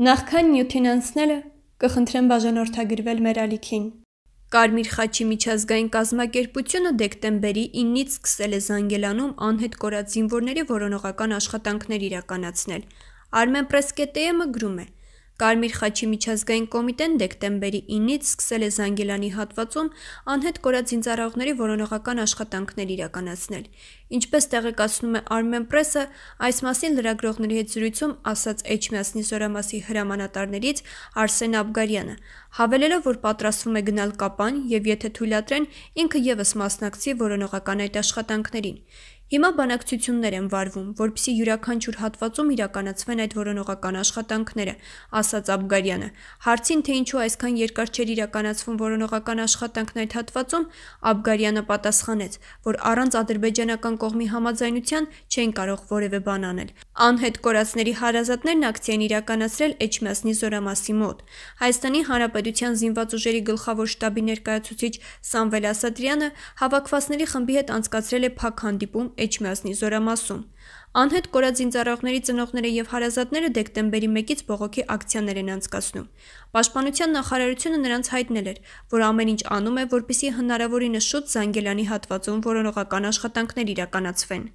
Նախքան նյութին անցնելը կխնդրեմ բաժանորդագրվել մեր ալիքին։ Կարմիր խաչի միջազգային կազմակերպությունը դեկտեմբերի 9-ից սկսել է Զանգելանում անհետ կորած զինվորների որոնողական աշխատանքներ իրականացնել։ Armenpress.am-ը գրում է. Կարմիր խաչի միջազգային կոմիտեն դեկտեմբերի 9-ից սկսել է Զանգելանի հատվածում անհետ կորած զինծառայողների որոնողական աշխատանքներ իրականացնել։ Ինչպես տեղեկացնում է Armenpress-ը, այս մասին լրագրողների հետ զրույցում ասաց Էջմիածնի զորամասի հրամանատարներից Արսեն Աբգարյանը, հավելելով, որ պատրաստվում է գնալ Կապան և եթե թույլատրեն, ինքը ևս մասնակցի որոնողական այդ աշխատանքներին։ Հիմա բանակցություններ են վարվում, որպեսզի յուրաքանչյուր հատվածում իրականացվեն այդ որոնողական աշխատանքները, ասաց Աբգարյանը։ Հարցին, թե ինչու այսքան երկար չէր իրականացվում որոնողական աշխատանքն այդ հատվածում, Աբգարյանը պատասխանեց, որ առանց ադրբեջանական կողմի համաձայնության չէին կարող որևէ բան անել։ Անհետ կորածների հարազատներն ակցիա են իրականացրել Էջմիածնի զորամասի մոտ։ ՀՀ զինված ուժերի գլխավոր շտաբի ներկայացուցիչ Սամվել Ասատրյանը հավաքվածների խմբի հետ անցկացրել է փակ հանդիպում Էջմիածնի զորամասում։ Անհետ կորած զինծառայողների ծնողները եւ հարազատները դեկտեմբերի 1-ից բողոքի ակցիաներ են անցկացնում։ Պաշտպանության նախարարությունը նրանց հայտնել էր, որ ամեն ինչ անում է, որպեսզի հնարավորինս շուտ Զանգելանի հատվածում որոնողական աշխատանքներ իրականացվեն։